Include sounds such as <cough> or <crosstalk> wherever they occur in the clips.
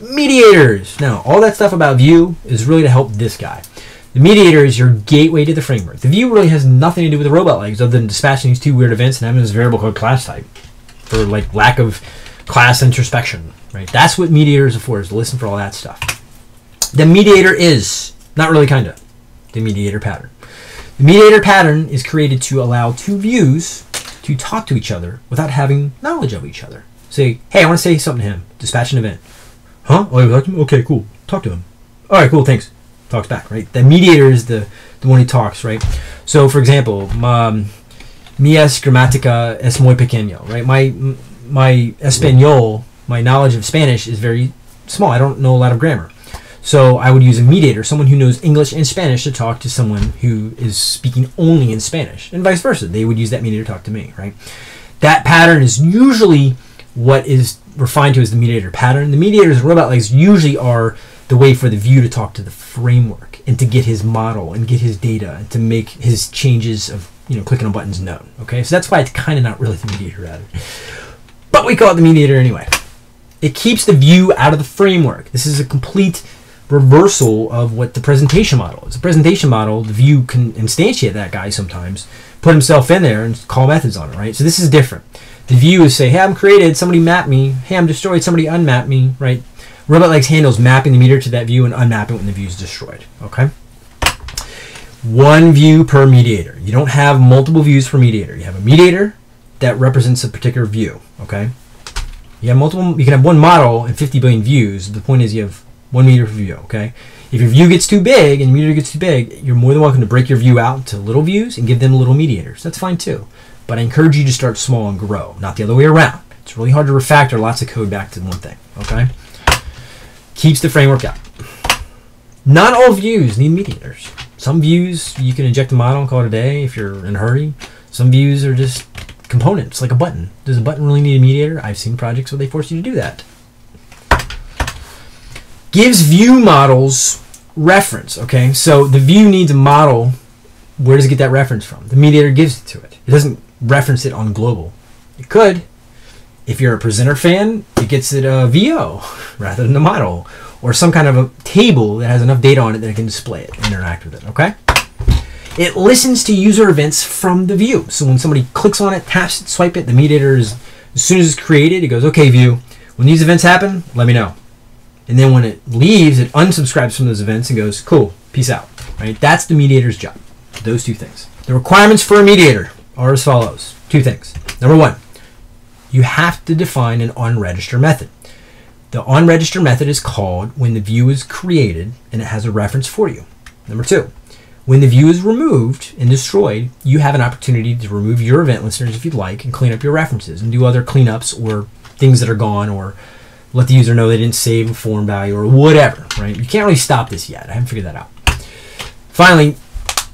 Mediators. Now, all that stuff about view is really to help this guy. The mediator is your gateway to the framework. The view really has nothing to do with the Robotlegs other than dispatching these two weird events and having this variable called class type for like lack of class introspection. Right? That's what mediators are for, is to listen for all that stuff. The mediator is not really kinda the mediator pattern. The mediator pattern is created to allow two views to talk to each other without having knowledge of each other. Say, hey, I want to say something to him. Dispatch an event. Huh? Oh, you talk to him? Okay, cool. Talk to him. All right, cool. Thanks. Talks back, right? The mediator is the the one who talks, right? So, for example, um, mi es gramática es muy pequeño, right? My my español, my knowledge of Spanish is very small. I don't know a lot of grammar. So I would use a mediator, someone who knows English and Spanish to talk to someone who is speaking only in Spanish, and vice versa. They would use that mediator to talk to me, right? That pattern is usually what is refined to as the mediator pattern. The mediators and Robotlegs usually are the way for the view to talk to the framework and to get his model and get his data and to make his changes of you know clicking on buttons known. Okay, so that's why it's kind of not really the mediator pattern, but we call it the mediator anyway. It keeps the view out of the framework. This is a complete reversal of what the presentation model is. The presentation model, the view can instantiate that guy sometimes, put himself in there and call methods on it, right? So this is different. The view is say, hey, I'm created, somebody map me, hey, I'm destroyed, somebody unmap me, right? Robotlegs handles mapping the meter to that view and unmapping when the view is destroyed, okay? One view per mediator. You don't have multiple views per mediator. You have a mediator that represents a particular view, okay? You have multiple, you can have one model and 50 billion views. The point is you have one meter per view, okay? If your view gets too big and your meter gets too big, you're more than welcome to break your view out into little views and give them little mediators. That's fine too. But I encourage you to start small and grow, not the other way around. It's really hard to refactor lots of code back to one thing, okay? Keeps the framework out. Not all views need mediators. Some views you can inject a model and call it a day if you're in a hurry. Some views are just components, like a button. Does a button really need a mediator? I've seen projects where they force you to do that gives view models reference. Okay, so the view needs a model. Where does it get that reference from? The mediator gives it to it. It doesn't reference it on global. It could. If you're a presenter fan, it gets it a VO <laughs> rather than a model or some kind of a table that has enough data on it that it can display it, interact with it. Okay. It listens to user events from the view. So when somebody clicks on it, taps it, swipe it, the mediator is as soon as it's created, it goes, "Okay, view. When these events happen, let me know." And then when it leaves, it unsubscribes from those events and goes, cool, peace out. Right? That's the mediator's job. Those two things. The requirements for a mediator are as follows. Two things. Number one, you have to define an onRegister method. The onRegister method is called when the view is created and it has a reference for you. Number two, when the view is removed and destroyed, you have an opportunity to remove your event listeners if you'd like and clean up your references and do other cleanups or things that are gone or let the user know they didn't save a form value or whatever, right? You can't really stop this yet. I haven't figured that out. Finally,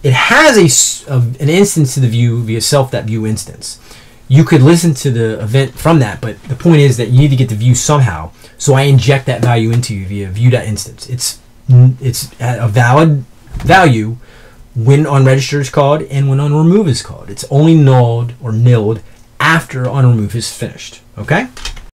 it has a, a an instance to the view via self that view instance. You could listen to the event from that, but the point is that you need to get the view somehow. So I inject that value into you via view.instance. It's it's a valid value when on register is called and when on remove is called. It's only nulled or nilled after on remove is finished. Okay?